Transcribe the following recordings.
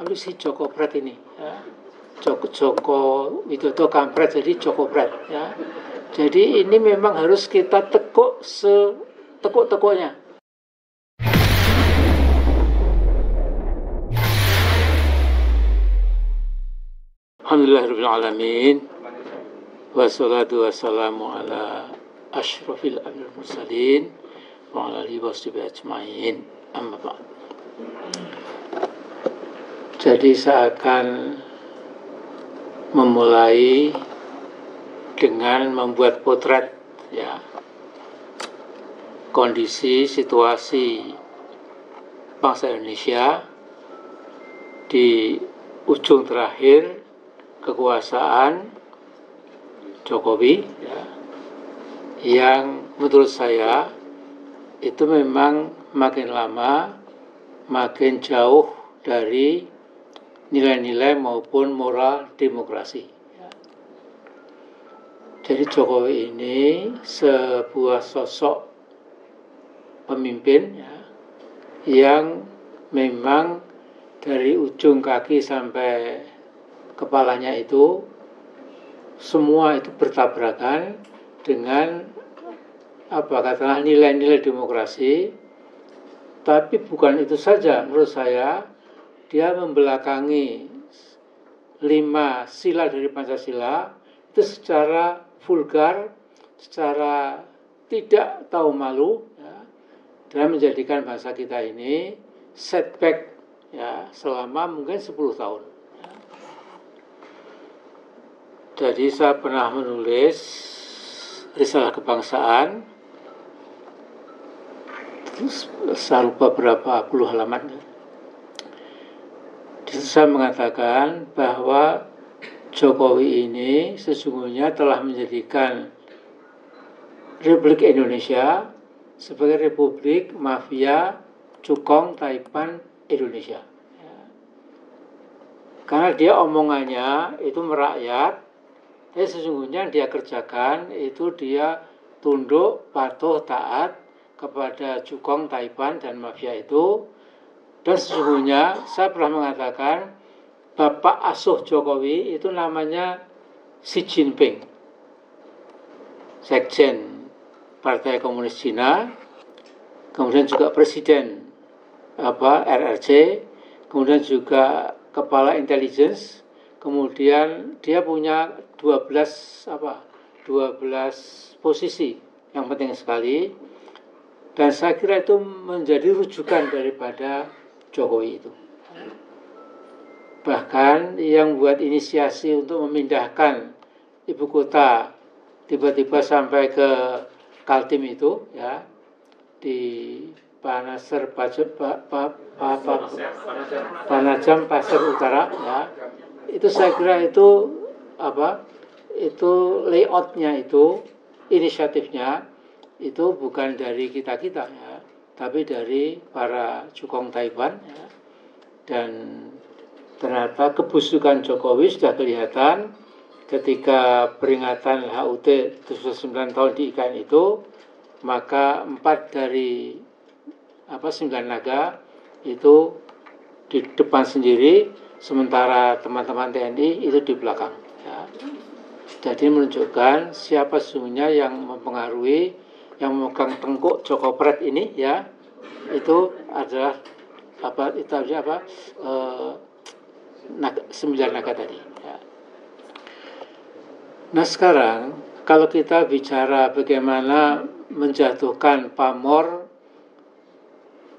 ambil si Joko Pret ini ya. Joko, Joko Widodo Kampret jadi Joko Pret ya. Jadi ini memang harus kita tekuk setekuk-tekuknya. Alhamdulillahirrahmanirrahim Wassalatu wassalamu ala ashrafil amir mursalin Wa ala alihi wa ajma'in Amma ba'd Jadi saya akan memulai dengan membuat potret ya. Kondisi situasi bangsa Indonesia di ujung terakhir kekuasaan Jokowi ya, yang menurut saya itu memang makin lama makin jauh dari nilai-nilai maupun moral demokrasi. Jadi Jokowi ini sebuah sosok pemimpin ya, yang memang dari ujung kaki sampai kepalanya itu semua itu bertabrakan dengan apa katakanlah nilai-nilai demokrasi tapi bukan itu saja menurut saya dia membelakangi lima sila dari Pancasila itu secara vulgar, secara tidak tahu malu, ya, dan menjadikan bahasa kita ini setback ya selama mungkin 10 tahun. Jadi saya pernah menulis risalah kebangsaan, terus saya lupa berapa puluh halaman. Saya mengatakan bahwa Jokowi ini sesungguhnya telah menjadikan Republik Indonesia sebagai Republik Mafia Cukong Taipan Indonesia. Karena dia omongannya itu merakyat, tapi sesungguhnya dia kerjakan itu dia tunduk, patuh, taat kepada Cukong Taipan dan mafia itu. Dan sesungguhnya saya pernah mengatakan Bapak asuh Jokowi itu namanya Xi Jinping. Sekjen Partai Komunis Cina, kemudian juga presiden apa RRC, kemudian juga kepala intelligence, kemudian dia punya 12 apa? 12 posisi yang penting sekali dan saya kira itu menjadi rujukan daripada Jokowi itu. Bahkan yang buat inisiasi untuk memindahkan ibu kota tiba-tiba sampai ke Kaltim itu ya di Panaser Pajak pa, pa, pa, pa, Panajam Pasir Utara ya itu saya kira itu apa itu layoutnya itu inisiatifnya itu bukan dari kita kita ya tapi dari para cukong Taiwan ya dan ternyata kebusukan Jokowi sudah kelihatan ketika peringatan HUT 79 tahun di IKN itu maka empat dari apa sembilan naga itu di depan sendiri sementara teman-teman TNI itu di belakang ya. jadi menunjukkan siapa sesungguhnya yang mempengaruhi yang memegang tengkuk Joko Pret ini ya itu adalah apa itu apa e, naga, sembilan naga tadi. Ya. Nah sekarang kalau kita bicara bagaimana menjatuhkan pamor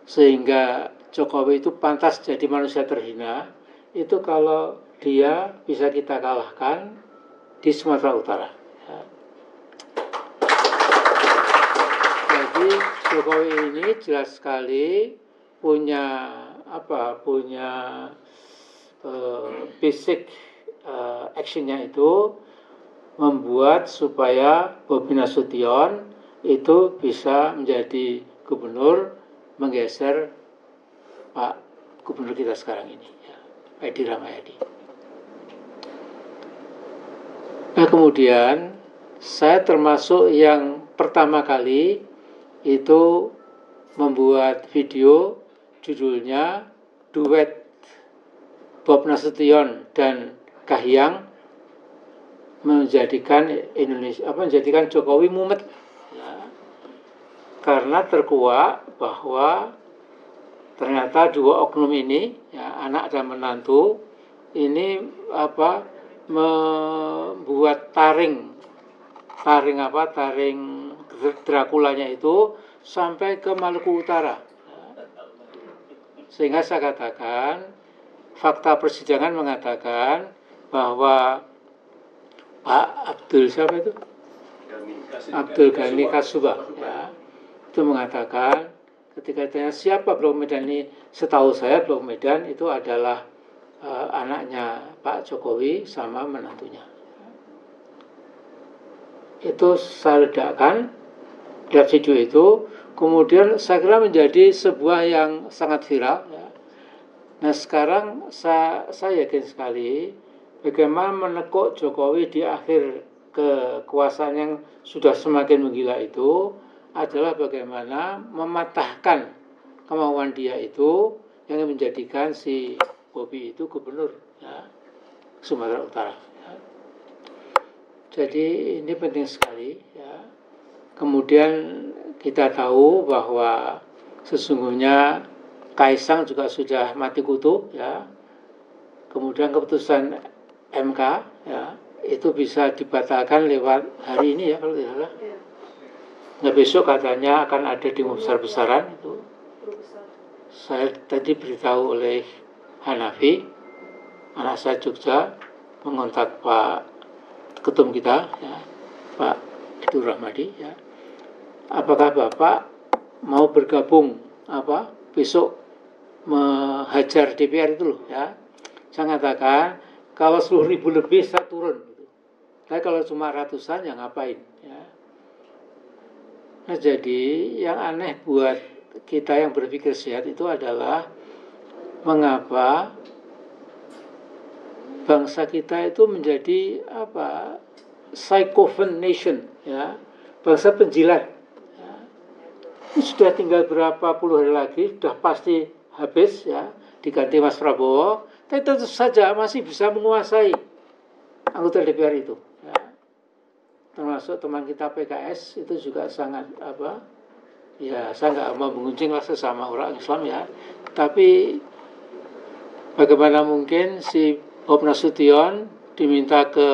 sehingga Jokowi itu pantas jadi manusia terhina, itu kalau dia bisa kita kalahkan di Sumatera Utara. Ya. Jadi Jokowi ini jelas sekali punya apa punya uh, basic uh, actionnya itu membuat supaya Bobi Nasution itu bisa menjadi gubernur menggeser Pak Gubernur kita sekarang ini, ya, Edi Ramayadi. Nah kemudian saya termasuk yang pertama kali itu membuat video judulnya duet Bob Nasution dan Kahiyang menjadikan Indonesia apa menjadikan Jokowi mumet ya. karena terkuak bahwa ternyata dua oknum ini ya anak dan menantu ini apa membuat taring taring apa taring Drakulanya itu sampai ke Maluku Utara. Sehingga saya katakan fakta persidangan mengatakan bahwa Pak Abdul siapa itu? Abdul Ghani Kasubah ya, itu mengatakan ketika ditanya siapa Blok Medan ini? Setahu saya Blok Medan itu adalah uh, anaknya Pak Jokowi sama menantunya itu saya ledakan lihat video itu kemudian saya kira menjadi sebuah yang sangat viral ya. nah sekarang saya, saya yakin sekali bagaimana menekuk Jokowi di akhir kekuasaan yang sudah semakin menggila itu adalah bagaimana mematahkan kemauan dia itu yang menjadikan si Bobi itu gubernur ya, Sumatera Utara. Jadi ini penting sekali. Ya. Kemudian kita tahu bahwa sesungguhnya Kaisang juga sudah mati kutu ya. Kemudian keputusan MK ya itu bisa dibatalkan lewat hari ini ya kalau tidak salah. Ya. Nah besok katanya akan ada demo besar-besaran itu. Saya tadi beritahu oleh Hanafi, anak saya Jogja, mengontak Pak Ketum kita, ya, Pak Idu Rahmadi, ya. Apakah Bapak mau bergabung apa besok menghajar DPR itu loh ya. Saya katakan kalau sepuluh ribu lebih saya turun. Gitu. Tapi kalau cuma ratusan ya ngapain ya. Nah jadi yang aneh buat kita yang berpikir sehat itu adalah mengapa bangsa kita itu menjadi apa psychophone nation ya. Bangsa penjilat ya. Ini sudah tinggal berapa puluh hari lagi sudah pasti habis ya diganti Mas Prabowo. Tapi tentu saja masih bisa menguasai anggota DPR itu termasuk teman kita PKS itu juga sangat apa ya saya nggak mau menguncing lah sesama orang Islam ya. Tapi bagaimana mungkin si Bob Nasution diminta ke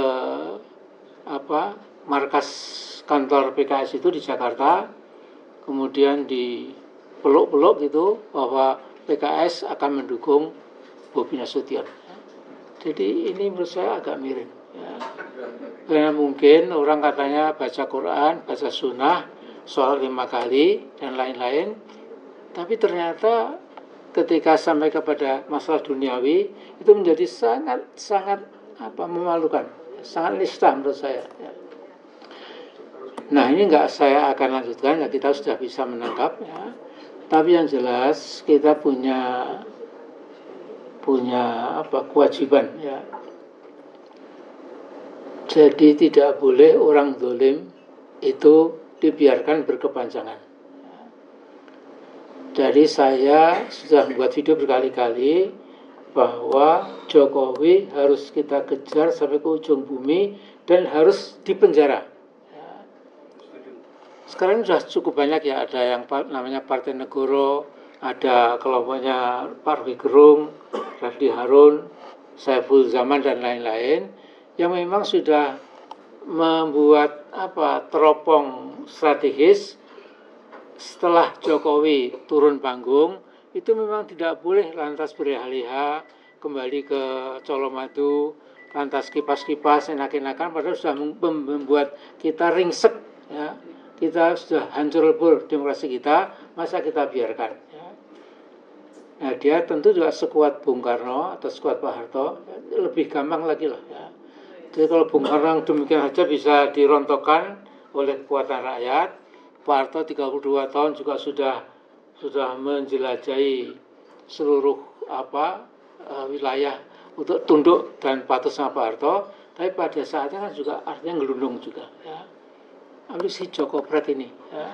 apa markas kantor PKS itu di Jakarta kemudian di peluk-peluk gitu bahwa PKS akan mendukung Bobi Nasution jadi ini menurut saya agak miring ya. Karena mungkin orang katanya baca Quran, baca sunnah, soal lima kali, dan lain-lain. Tapi ternyata ketika sampai kepada masalah duniawi, itu menjadi sangat-sangat apa memalukan. Sangat nista menurut saya. Ya. Nah ini enggak saya akan lanjutkan, ya kita sudah bisa menangkap. Ya. Tapi yang jelas kita punya punya apa kewajiban ya jadi tidak boleh orang dolim itu dibiarkan berkepanjangan. Jadi saya sudah membuat video berkali-kali bahwa Jokowi harus kita kejar sampai ke ujung bumi dan harus dipenjara. Sekarang sudah cukup banyak ya ada yang namanya Partai Negoro, ada kelompoknya Pak Gerung, Rafdi Harun, Saiful Zaman dan lain-lain yang memang sudah membuat apa teropong strategis setelah Jokowi turun panggung itu memang tidak boleh lantas beralih kembali ke Colomadu lantas kipas-kipas enak-enakan padahal sudah membuat kita ringsek ya kita sudah hancur lebur demokrasi kita masa kita biarkan ya. nah dia tentu juga sekuat Bung Karno atau sekuat Pak Harto lebih gampang lagi lah ya jadi kalau Bung Karno demikian saja bisa dirontokkan oleh kekuatan rakyat, Pak Harto 32 tahun juga sudah sudah menjelajahi seluruh apa uh, wilayah untuk tunduk dan patuh sama Pak Harto, tapi pada saatnya kan juga artinya ngelundung juga ya. Lalu si Joko Pret ini ya.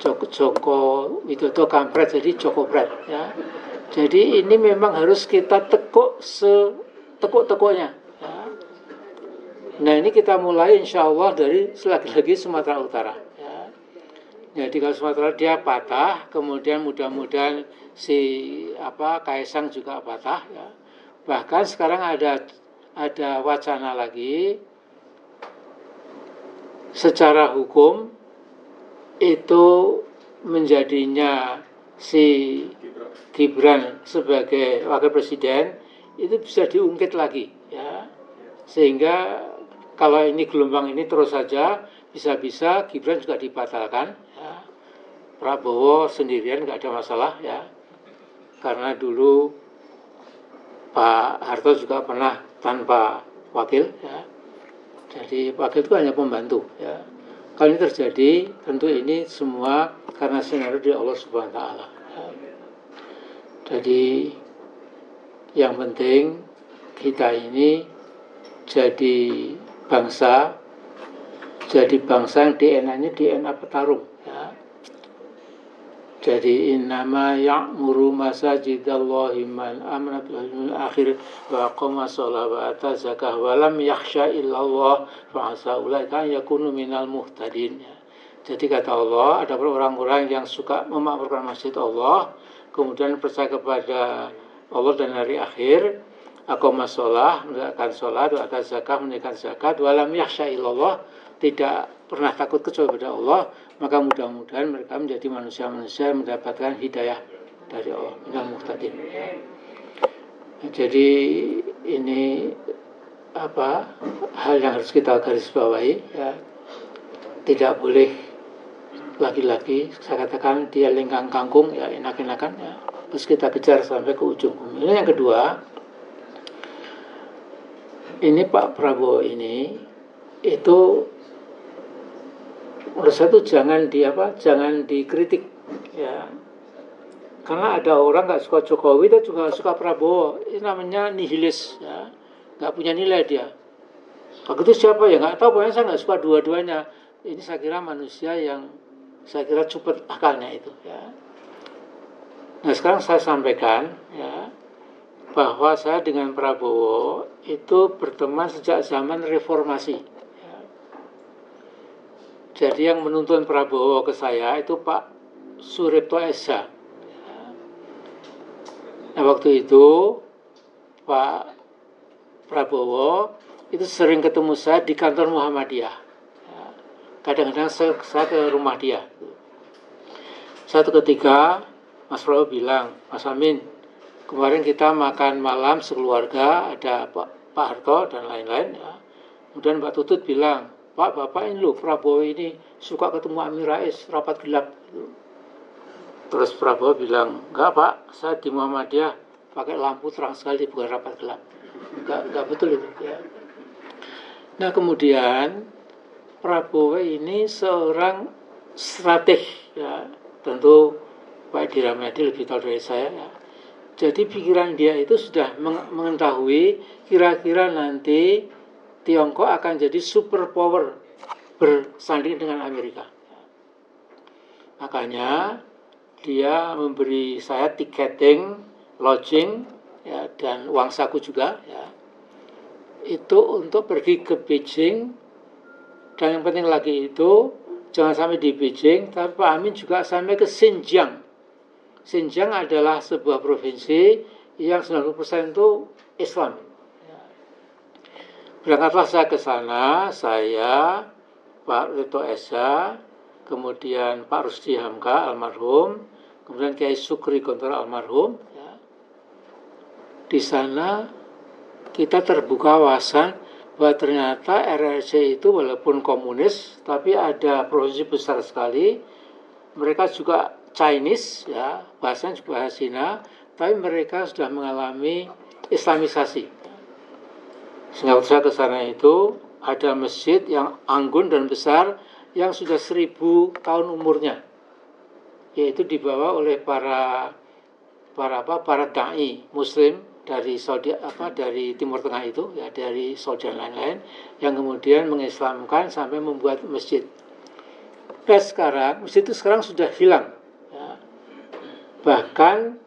Joko, Joko Widodo kampret jadi Joko Bret ya. Jadi ini memang harus kita tekuk setekuk-tekuknya. Ya. Nah ini kita mulai insya Allah dari lagi-lagi Sumatera Utara. Ya. Jadi kalau Sumatera dia patah, kemudian mudah-mudahan si apa Kaisang juga patah. Ya. Bahkan sekarang ada ada wacana lagi secara hukum itu menjadinya si Gibran sebagai wakil presiden itu bisa diungkit lagi ya sehingga kalau ini gelombang ini terus saja bisa-bisa Gibran juga dibatalkan ya. Prabowo sendirian nggak ada masalah ya. Karena dulu Pak Harto juga pernah tanpa wakil ya. Jadi wakil itu hanya pembantu ya. Kalau ini terjadi tentu ini semua karena skenario di Allah Subhanahu Wa Taala jadi yang penting kita ini jadi bangsa, jadi bangsa yang DNA-nya DNA petarung. Jadi innama ya'muru masajidallahi man amana bil akhir wa qama shalah wa ata zakah wa lam yakhsha illallah fa asa ulaika yakunu minal muhtadin. Jadi kata Allah, ada orang-orang yang suka memakmurkan masjid Allah, kemudian percaya kepada Allah dan hari akhir aku masalah menegakkan sholat akan zakat menegakkan zakat walam yakhsha illallah tidak pernah takut kecuali kepada Allah maka mudah-mudahan mereka menjadi manusia-manusia yang mendapatkan hidayah dari Allah minal muhtadin. Jadi ini apa hal yang harus kita garis bawahi ya. Tidak boleh lagi-lagi saya katakan dia lengkang kangkung ya enak-enakan ya. Terus kita kejar sampai ke ujung ini yang kedua ini Pak Prabowo ini itu saya itu jangan di apa jangan dikritik. Ya. Karena ada orang nggak suka Jokowi dan juga suka Prabowo. Ini namanya nihilis ya. Nggak punya nilai dia. Begitu siapa ya? Nggak tahu pokoknya saya nggak suka dua-duanya. Ini saya kira manusia yang saya kira cepat akalnya itu ya. Nah sekarang saya sampaikan ya bahwa saya dengan Prabowo itu berteman sejak zaman reformasi. Jadi yang menuntun Prabowo ke saya itu Pak Suripto Esa. Nah waktu itu Pak Prabowo itu sering ketemu saya di kantor Muhammadiyah kadang-kadang saya, ke rumah dia satu ketika Mas Prabowo bilang Mas Amin kemarin kita makan malam sekeluarga ada Pak, Pak Harto dan lain-lain ya. kemudian Mbak Tutut bilang Pak Bapak ini loh Prabowo ini suka ketemu Amir Rais rapat gelap. Terus Prabowo bilang enggak Pak saya di Muhammadiyah pakai lampu terang sekali bukan rapat gelap. Enggak, enggak betul itu ya. Nah kemudian Prabowo ini seorang strateg ya. Tentu Pak Diramadi lebih tahu dari saya ya. Jadi pikiran dia itu sudah mengetahui kira-kira nanti Tiongkok akan jadi super power bersanding dengan Amerika. Makanya dia memberi saya tiketing, lodging, ya, dan uang saku juga, ya, itu untuk pergi ke Beijing dan yang penting lagi itu jangan sampai di Beijing, tapi Pak Amin juga sampai ke Xinjiang. Xinjiang adalah sebuah provinsi yang 90% itu Islam. Berangkatlah saya ke sana, saya, Pak Rito Esa, kemudian Pak Rusdi Hamka almarhum, kemudian Kiai Sukri Gontor almarhum. Ya. Di sana kita terbuka wawasan bahwa ternyata RRC itu walaupun komunis tapi ada provinsi besar sekali mereka juga Chinese ya bahasanya juga bahasa Cina tapi mereka sudah mengalami Islamisasi sehingga saya ke sana itu ada masjid yang anggun dan besar yang sudah seribu tahun umurnya yaitu dibawa oleh para para apa para dai muslim dari Saudi apa dari Timur Tengah itu ya dari Saudi dan lain-lain yang kemudian mengislamkan sampai membuat masjid. Dan sekarang masjid itu sekarang sudah hilang. Ya. Bahkan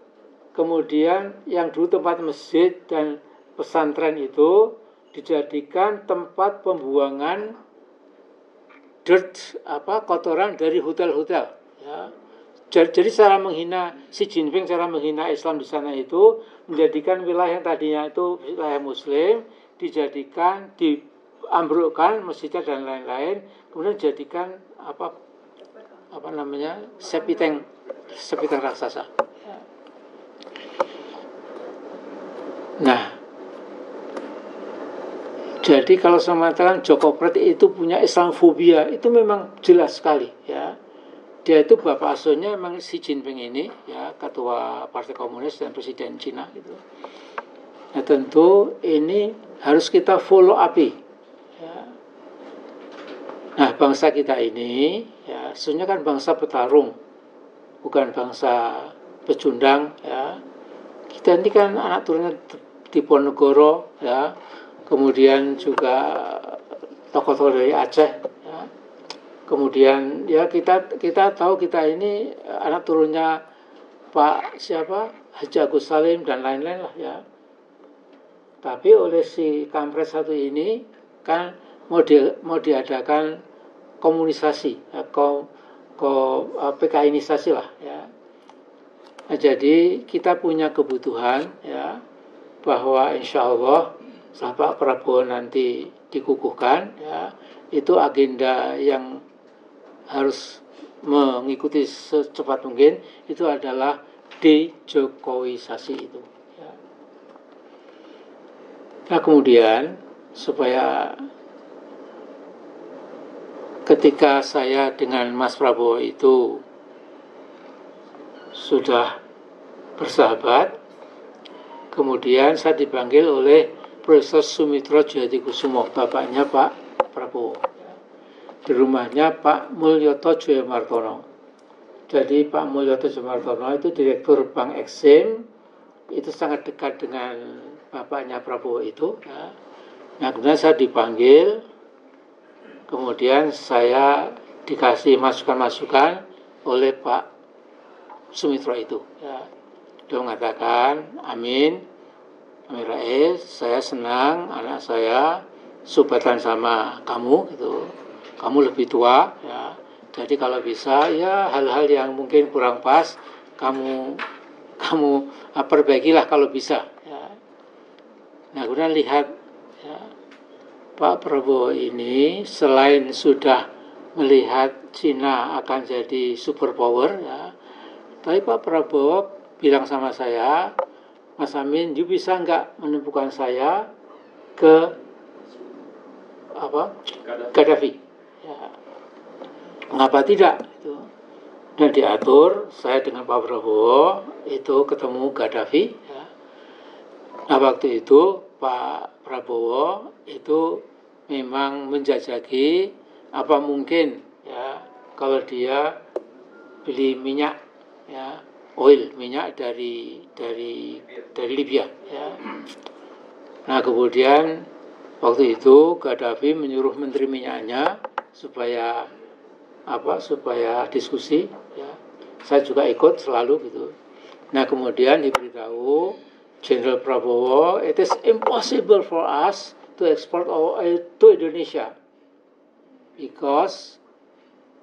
kemudian yang dulu tempat masjid dan pesantren itu dijadikan tempat pembuangan dirt apa kotoran dari hotel-hotel ya. Jadi cara menghina si Jinping, cara menghina Islam di sana itu menjadikan wilayah yang tadinya itu wilayah Muslim dijadikan diambrukkan masjidnya dan lain-lain, kemudian dijadikan apa apa namanya sepiteng sepiteng raksasa. Nah, jadi kalau saya mengatakan Joko Pret itu punya Islamfobia itu memang jelas sekali ya. Dia itu bapak asuhnya memang Xi Jinping ini ya ketua Partai Komunis dan Presiden Cina gitu. Nah tentu ini harus kita follow up ya. Nah bangsa kita ini ya sebenarnya kan bangsa petarung bukan bangsa pecundang ya. Kita ini kan anak turunnya Diponegoro ya kemudian juga tokoh-tokoh dari Aceh ya. kemudian ya kita kita tahu kita ini anak turunnya Pak siapa? Haji Agus Salim dan lain-lain lah ya. Tapi oleh si kampret satu ini kan mau di, mau diadakan komunisasi ya, ko, ko PKInisasi lah ya. Nah, jadi kita punya kebutuhan ya bahwa insya Allah setelah Pak Prabowo nanti dikukuhkan ya itu agenda yang harus mengikuti secepat mungkin itu adalah dejokowisasi itu ya. nah kemudian supaya ketika saya dengan Mas Prabowo itu sudah bersahabat kemudian saya dipanggil oleh Profesor Sumitro Jayadi Kusumo, bapaknya Pak Prabowo. Di rumahnya Pak Mulyoto Joyamartono. Jadi Pak Mulyoto Joyamartono itu direktur Bank Eksim, itu sangat dekat dengan bapaknya Prabowo itu. Ya. Nah, kemudian saya dipanggil, kemudian saya dikasih masukan-masukan oleh Pak Sumitro itu. Ya. Dia mengatakan, amin, Amir saya senang anak saya subatan sama kamu gitu. Kamu lebih tua ya. Jadi kalau bisa ya hal-hal yang mungkin kurang pas kamu kamu ah, perbaikilah kalau bisa ya. Nah, kemudian lihat ya, Pak Prabowo ini selain sudah melihat Cina akan jadi superpower ya, tapi Pak Prabowo bilang sama saya, Mas Amin, you bisa nggak menemukan saya ke apa Gaddafi? Ya. Mengapa tidak? Itu. Dan diatur saya dengan Pak Prabowo itu ketemu Gaddafi. Ya. Nah waktu itu Pak Prabowo itu memang menjajaki apa mungkin ya kalau dia beli minyak ya oil minyak dari dari dari Libya ya. Nah kemudian waktu itu Gaddafi menyuruh menteri minyaknya supaya apa supaya diskusi ya. Saya juga ikut selalu gitu. Nah kemudian diberitahu Jenderal Prabowo it is impossible for us to export our oil to Indonesia because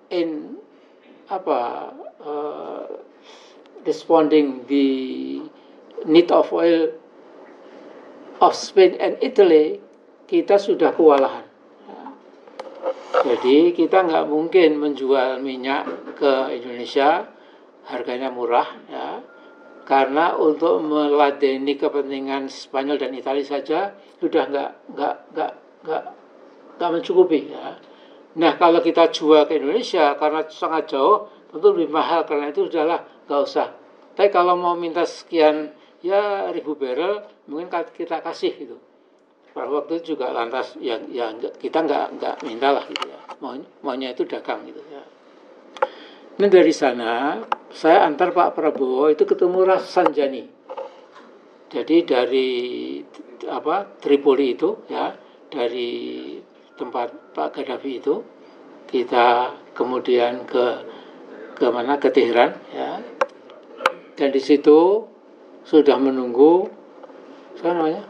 in apa uh, responding the need of oil of Spain and Italy, kita sudah kewalahan. Jadi kita nggak mungkin menjual minyak ke Indonesia harganya murah ya karena untuk meladeni kepentingan Spanyol dan Italia saja sudah nggak nggak nggak nggak nggak mencukupi ya. Nah kalau kita jual ke Indonesia karena sangat jauh tentu lebih mahal karena itu sudahlah nggak usah. Tapi kalau mau minta sekian ya ribu barrel mungkin kita kasih gitu. Pada waktu itu juga lantas yang ya kita nggak nggak minta lah gitu ya. Mau, maunya itu dagang gitu ya. Ini dari sana saya antar Pak Prabowo itu ketemu Sanjani. Jadi dari apa Tripoli itu ya dari tempat Pak Gaddafi itu kita kemudian ke ke mana ke Teheran ya. Dan di situ sudah menunggu saya namanya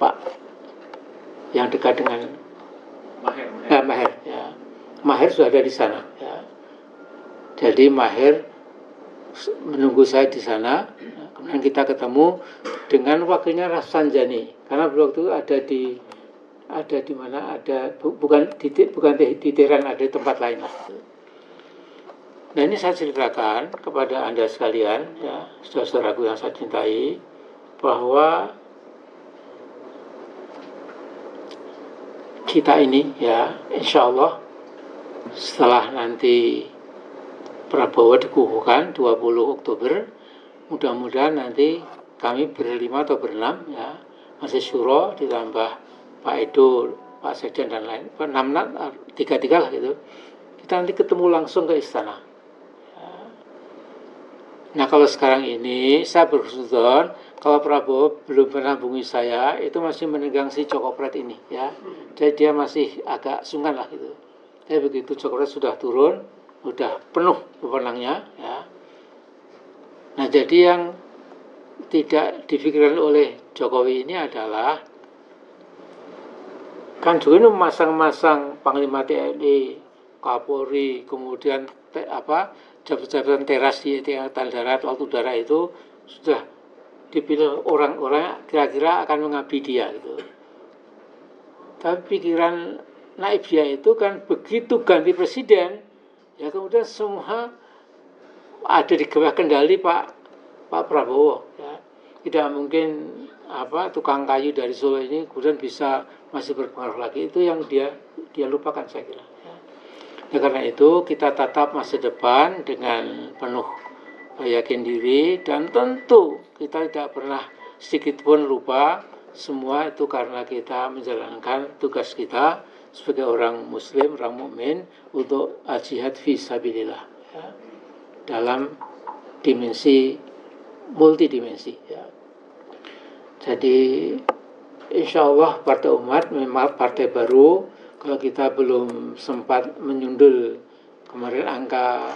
Pak yang dekat dengan Maher, Maher. ya, Maher ya. Maher sudah ada di sana ya. Jadi Maher menunggu saya di sana. Kemudian kita ketemu dengan wakilnya Rafsanjani. Karena waktu itu ada di ada di mana? Ada bu- bukan di bukan di, di ada di tempat lain lah. Nah ini saya ceritakan kepada anda sekalian ya saudaraku yang saya cintai bahwa kita ini ya insya Allah setelah nanti Prabowo dikukuhkan 20 Oktober mudah-mudahan nanti kami berlima atau berenam ya masih syuro ditambah Pak Edo, Pak Sekjen dan lain, enam tiga tiga lah gitu. Kita nanti ketemu langsung ke istana. Nah kalau sekarang ini saya berhusnuzon kalau Prabowo belum pernah hubungi saya itu masih menegang si Cokopret ini ya. Jadi dia masih agak sungkan lah gitu. Tapi begitu Cokopret sudah turun, udah penuh wewenangnya ya. Nah jadi yang tidak difikirkan oleh Jokowi ini adalah kan juga ini memasang-masang Panglima TNI, Kapolri, kemudian te, apa jabatan teras di Angkatan Darat, Laut Udara itu sudah dipilih orang-orang kira-kira akan mengabdi dia gitu. Tapi pikiran naib dia itu kan begitu ganti presiden, ya kemudian semua ada di bawah kendali Pak Pak Prabowo ya. Tidak mungkin apa tukang kayu dari Solo ini kemudian bisa masih berpengaruh lagi. Itu yang dia dia lupakan saya kira Nah, karena itu kita tatap masa depan dengan penuh yakin diri dan tentu kita tidak pernah sedikit pun lupa semua itu karena kita menjalankan tugas kita sebagai orang muslim, orang mukmin untuk jihad fi sabilillah ya. dalam dimensi multidimensi ya. Jadi insya Allah Partai Umat memang partai baru kalau kita belum sempat menyundul kemarin angka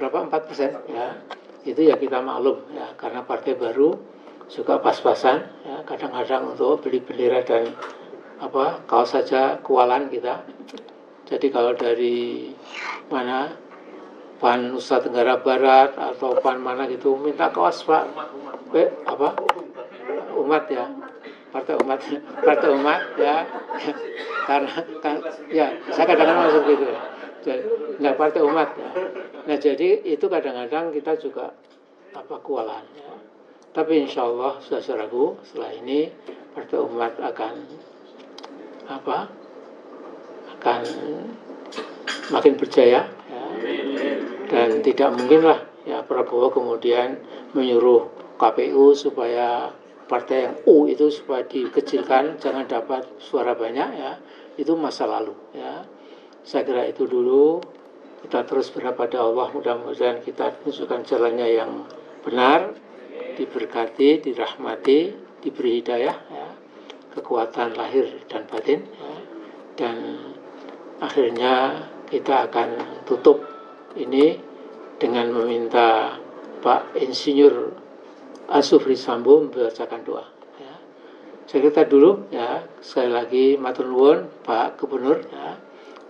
berapa? 4 persen ya. Itu ya kita maklum ya. Karena partai baru juga pas-pasan ya. Kadang-kadang untuk beli bendera dan apa kalau saja kualan kita. Jadi kalau dari mana pan Nusa Tenggara Barat atau pan mana gitu minta kaos pak. Eh, apa? Umat ya partai umat partai umat ya. Karena kan ya saya kadang-kadang masuk gitu. Ya nggak partai umat. Ya nah jadi itu kadang-kadang kita juga apa kualan ya. Tapi insya Allah sudah ragu setelah ini partai umat akan apa akan makin berjaya ya. dan tidak mungkin lah ya Prabowo kemudian menyuruh KPU supaya partai yang U itu supaya dikecilkan jangan dapat suara banyak ya. Itu masa lalu ya. Saya kira itu dulu. Kita terus berharap pada Allah mudah-mudahan kita tunjukkan jalannya yang benar diberkati dirahmati diberi hidayah ya. Kekuatan lahir dan batin ya. dan akhirnya kita akan tutup ini dengan meminta Pak Insinyur Asufri Sambo membacakan doa. Ya. Saya kira dulu ya sekali lagi matur nuwun Pak Gubernur ya.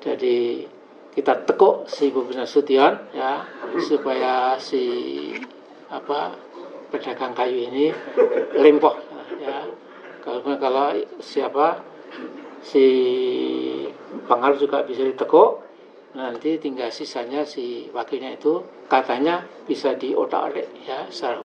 Jadi kita tekuk si Bupati Nasution ya supaya si apa pedagang kayu ini limpoh ya. Kalau kalau siapa si pengaruh juga bisa ditekuk nanti tinggal sisanya si wakilnya itu katanya bisa diotak-atik ya secara